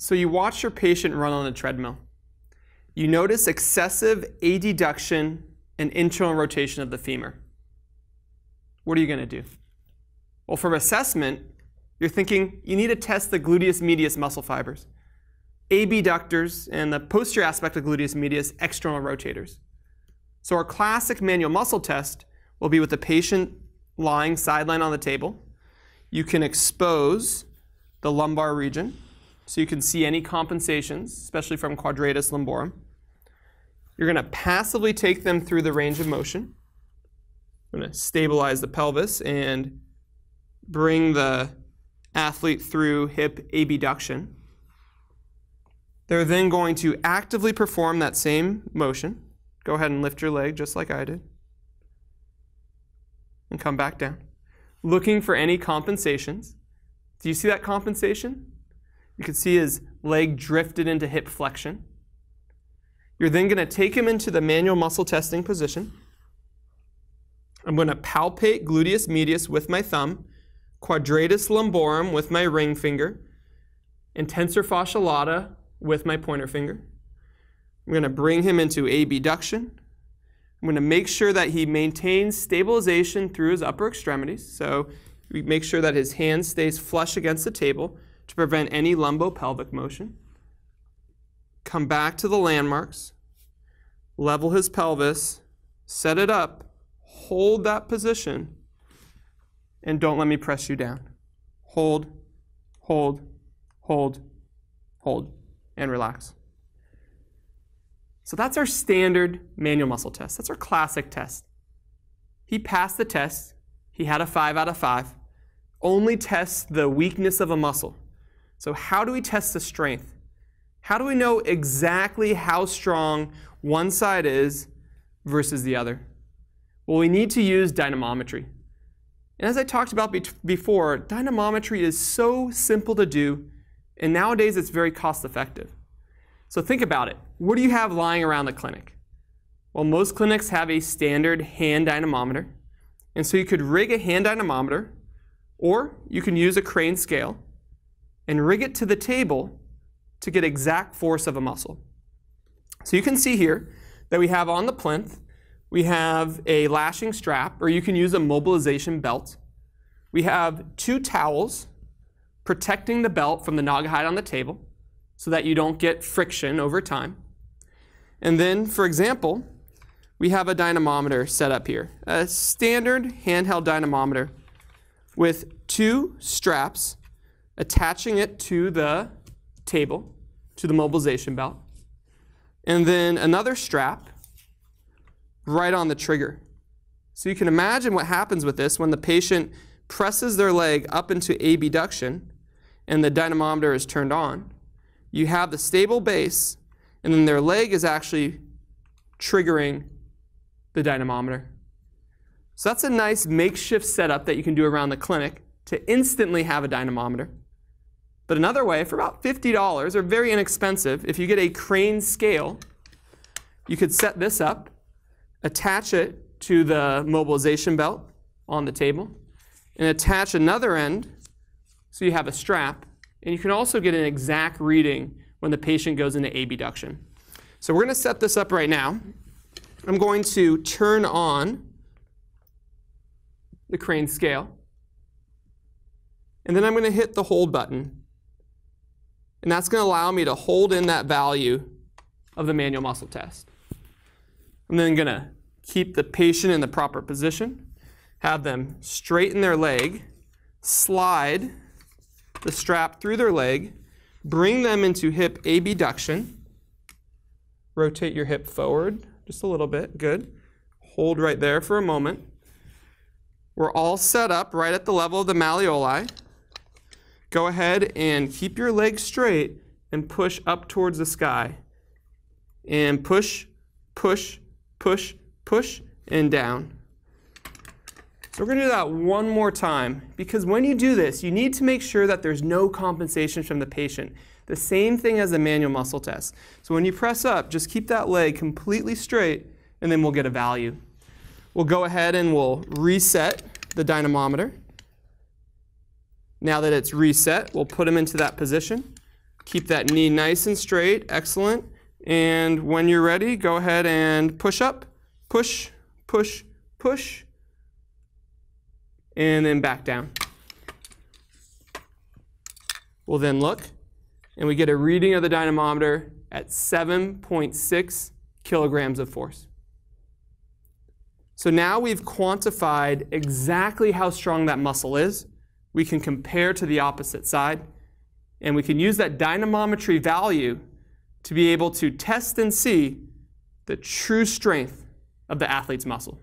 So you watch your patient run on a treadmill. You notice excessive adduction and internal rotation of the femur. What are you going to do? Well, from assessment, you're thinking you need to test the gluteus medius muscle fibers, abductors, and the posterior aspect of gluteus medius, external rotators. So our classic manual muscle test will be with the patient lying sideline on the table. You can expose the lumbar region so you can see any compensations, especially from quadratus lumborum. You're going to passively take them through the range of motion. I'm going to stabilize the pelvis and bring the athlete through hip abduction. They're then going to actively perform that same motion. Go ahead and lift your leg just like I did. And come back down. Looking for any compensations. Do you see that compensation? You can see his leg drifted into hip flexion. You're then going to take him into the manual muscle testing position. I'm going to palpate gluteus medius with my thumb, quadratus lumborum with my ring finger, and tensor fascia lata with my pointer finger. I'm going to bring him into abduction. I'm going to make sure that he maintains stabilization through his upper extremities. So we make sure that his hand stays flush against the table to prevent any lumbopelvic motion. Come back to the landmarks, level his pelvis, set it up, hold that position, and don't let me press you down. Hold, hold, hold, hold, and relax. So that's our standard manual muscle test. That's our classic test. He passed the test. He had a 5 out of 5. Only tests the weakness of a muscle. So, how do we test the strength? How do we know exactly how strong one side is versus the other? Well, we need to use dynamometry. And as I talked about before, dynamometry is so simple to do, and nowadays it's very cost effective. So think about it. What do you have lying around the clinic? Well, most clinics have a standard hand dynamometer. And so you could rig a hand dynamometer, or you can use a crane scale and rig it to the table to get exact force of a muscle. So you can see here that we have on the plinth, we have a lashing strap, or you can use a mobilization belt. We have two towels protecting the belt from the Naugahyde on the table so that you don't get friction over time. And then, for example, we have a dynamometer set up here, a standard handheld dynamometer with two straps attaching it to the table, to the mobilization belt, and then another strap right on the trigger. So you can imagine what happens with this when the patient presses their leg up into abduction and the dynamometer is turned on you have the stable base, and then their leg is actually triggering the dynamometer. So that's a nice makeshift setup that you can do around the clinic to instantly have a dynamometer. But another way, for about $50 or very inexpensive, if you get a crane scale, you could set this up, attach it to the mobilization belt on the table, and attach another end so you have a strap and you can also get an exact reading when the patient goes into abduction. So we're going to set this up right now. I'm going to turn on the crane scale. And then I'm going to hit the hold button. And that's going to allow me to hold in that value of the manual muscle test. I'm then going to keep the patient in the proper position, have them straighten their leg, slide the strap through their leg, bring them into hip abduction. Rotate your hip forward just a little bit. Good. Hold right there for a moment. We're all set up right at the level of the malleoli. Go ahead and keep your legs straight and push up towards the sky. And push, push, push, push, and down. So we're going to do that one more time because when you do this, you need to make sure that there's no compensation from the patient. The same thing as a manual muscle test. So when you press up, just keep that leg completely straight and then we'll get a value. We'll go ahead and we'll reset the dynamometer. Now that it's reset, we'll put him into that position. Keep that knee nice and straight. Excellent. And when you're ready, go ahead and push up, push, push, push, and then back down. We'll then look, and we get a reading of the dynamometer at 7.6 kilograms of force. So now we've quantified exactly how strong that muscle is. We can compare to the opposite side, and we can use that dynamometry value to be able to test and see the true strength of the athlete's muscle.